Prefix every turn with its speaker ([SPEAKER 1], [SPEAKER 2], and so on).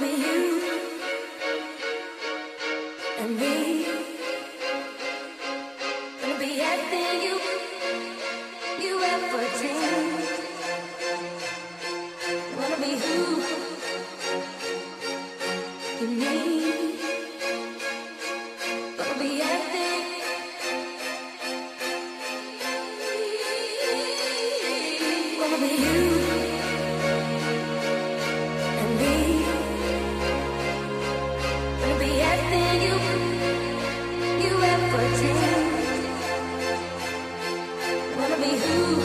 [SPEAKER 1] be you and me. Gonna be everything you you ever dreamed. Wanna be who you need. Gonna be everything. Wanna be you. Wanna be who?